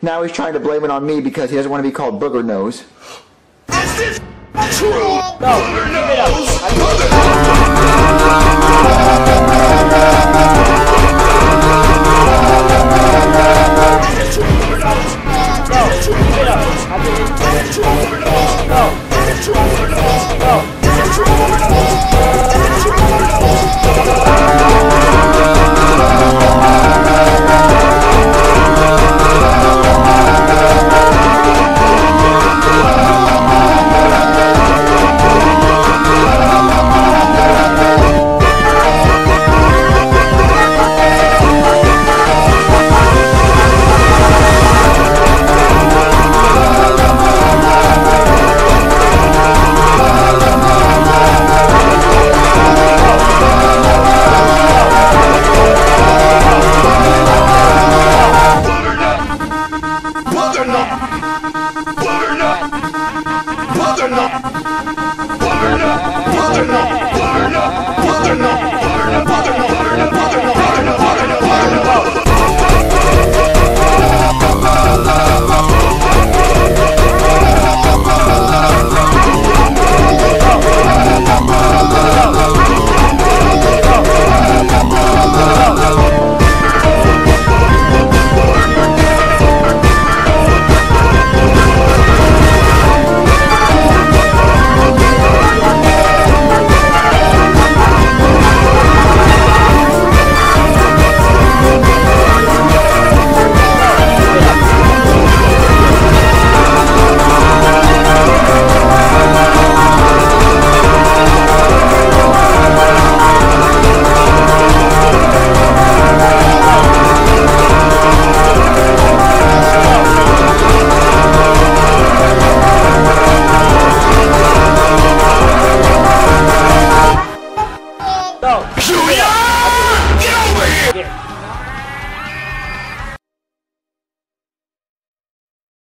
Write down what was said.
Now he's trying to blame it on me because he doesn't want to be called Booger Nose. Is this true? No, Booger keep it up. Nose. Butternut! Butternut! Butternut! Butternut! Butternut! Butternut! Go. Julia! Get over here! here.